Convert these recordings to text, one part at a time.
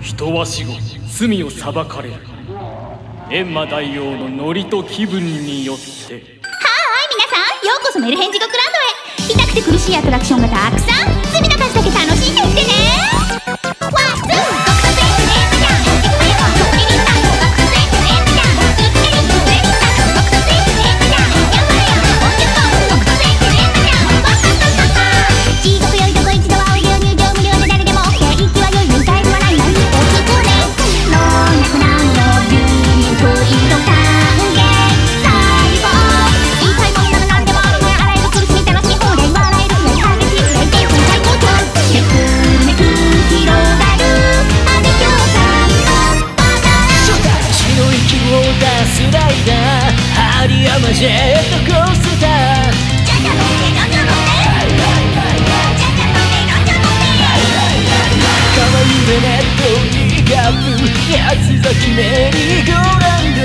人は死後罪を裁かれる閻魔大王のノリと気分によって。はい皆さんようこそメルヘン地獄ランドへ。痛くて苦しいアトラクションがたくさん。罪の数だけ楽しんでいってね。ジェットコースター八メリーゴーランド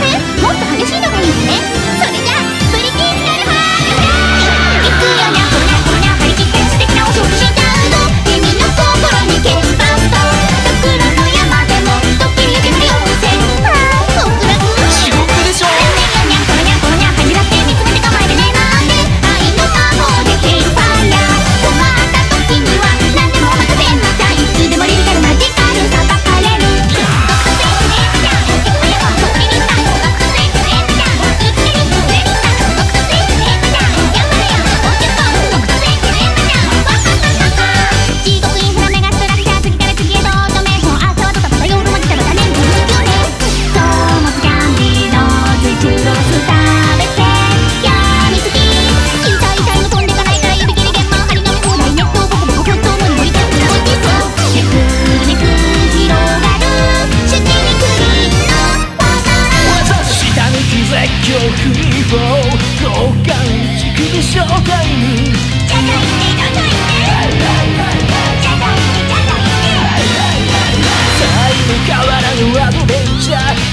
えもっと激しいのがいいよね。それ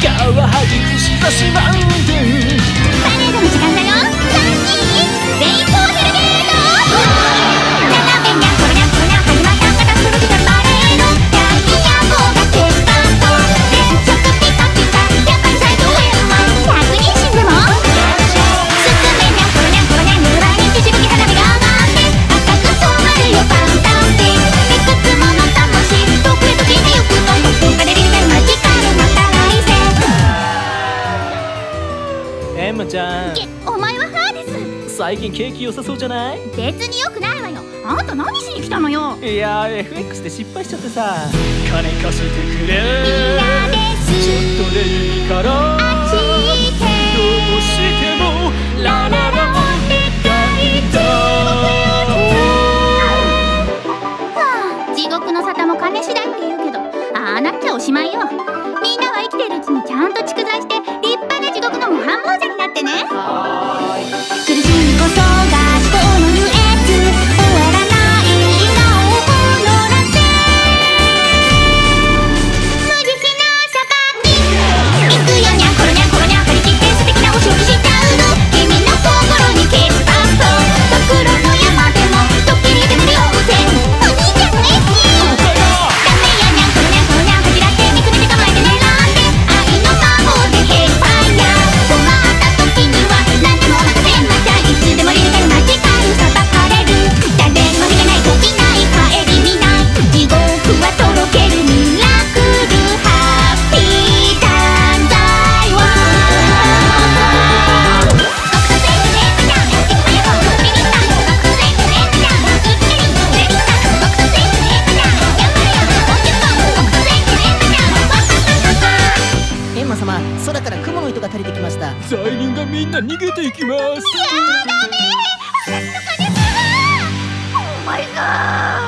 川はじくしばしまんで。お前はファーデス。最近景気良さそうじゃない？別に良くないわよ。あんた何しに来たのよ？いや FX で失敗しちゃってさ。金貸して様空から雲の糸が垂れてきました。罪人がみんな逃げていきます。や